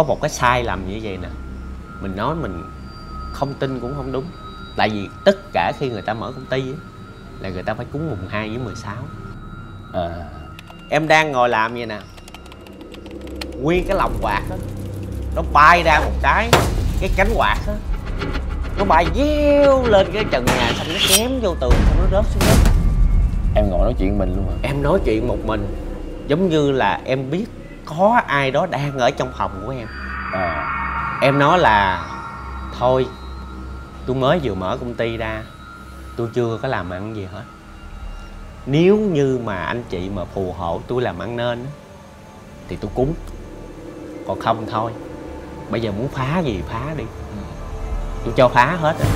có một cái sai lầm như vậy nè mình nói mình không tin cũng không đúng. Tại vì tất cả khi người ta mở công ty á, là người ta phải cúng mùng 2 với 16 à em đang ngồi làm vậy nè. Nguyên cái lồng quạt đó nó bay ra một cái cái cánh quạt á nó bay gieo lên cái trần nhà xong nó chém vô tường xong nó rớt xuống đất. Em ngồi nói chuyện mình luôn hả? Em nói chuyện một mình giống như là em biết có ai đó đang ở trong phòng của em? À em nói là thôi tôi mới vừa mở công ty ra tôi chưa có làm ăn gì hết. Nếu như mà anh chị mà phù hộ tôi làm ăn nên thì tôi cúng. Còn không thôi bây giờ muốn phá gì phá đi. Tôi cho phá hết rồi